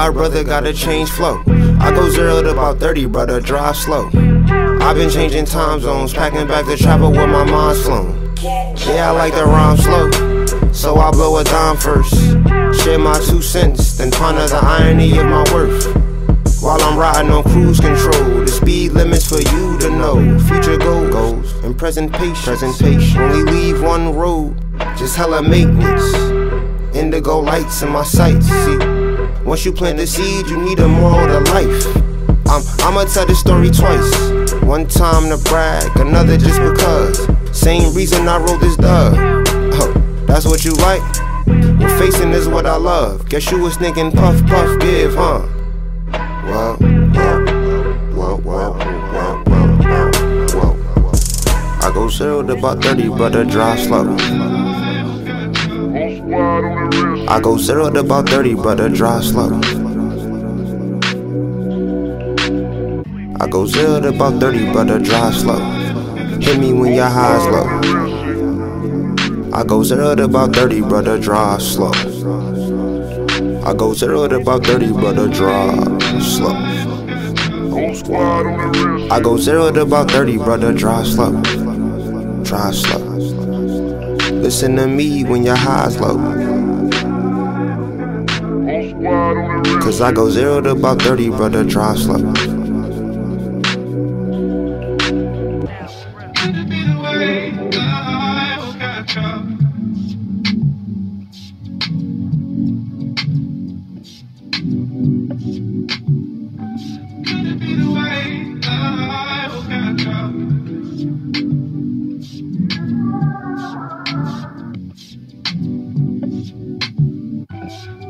Ride, brother, gotta change flow. I go zero to about 30, brother, drive slow. I've been changing time zones, packing back the travel with my mind flown. Yeah, I like to rhyme slow, so I blow a dime first. Share my two cents, then ponder the irony of my worth. While I'm riding on cruise control, the speed limits for you to know. Future goals, goals and present patience. Present patience. Only leave one road, just hella maintenance. Indigo lights in my sights. See, once you plant the seed, you need a moral to life. I'm, I'ma tell this story twice. One time to brag, another just because. Same reason I wrote this dub. That's what you like? Well, facing is what I love. Guess you was thinking puff, puff, give, huh? Well, well, well, well, well, well, well, well. I go zero to about 30, but I drive slow. I go zero to about 30, brother, drive slow. I go zero to about 30, brother, drive slow. Hit me when your highs low. I go zero to about 30, brother, drive slow. I go zero to about 30, brother, drive slow. I go zero to about 30, brother, drive slow. Drive slow. Listen to me when your highs low. Cause I go zero to about 30, brother, drive slow.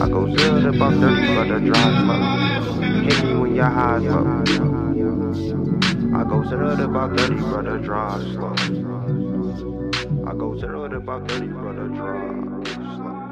I go zero to about 30, but I drive slow. Hit me when your highs low. I go zero to about 30, but I drive slow. I go zero to about 30, but I drive.